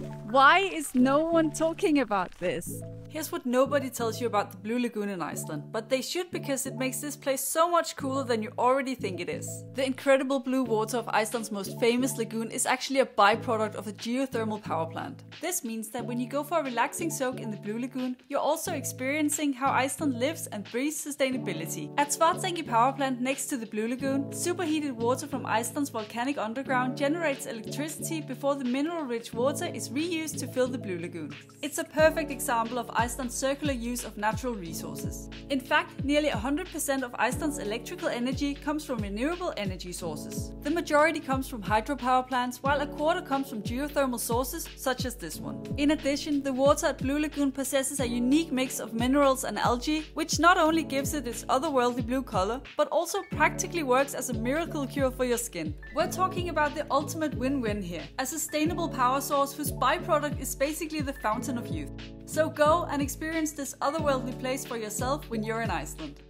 Thank you. Why is no one talking about this? Here's what nobody tells you about the Blue Lagoon in Iceland, but they should because it makes this place so much cooler than you already think it is. The incredible blue water of Iceland's most famous lagoon is actually a byproduct of a geothermal power plant. This means that when you go for a relaxing soak in the Blue Lagoon, you're also experiencing how Iceland lives and breathes sustainability. At Svartsengi power plant next to the Blue Lagoon, superheated water from Iceland's volcanic underground generates electricity before the mineral-rich water is reused to fill the Blue Lagoon. It's a perfect example of Iceland's circular use of natural resources. In fact, nearly 100% of Iceland's electrical energy comes from renewable energy sources. The majority comes from hydropower plants, while a quarter comes from geothermal sources, such as this one. In addition, the water at Blue Lagoon possesses a unique mix of minerals and algae, which not only gives it its otherworldly blue color, but also practically works as a miracle cure for your skin. We're talking about the ultimate win-win here, a sustainable power source whose byproduct is basically the fountain of youth. So go and experience this otherworldly place for yourself when you're in Iceland.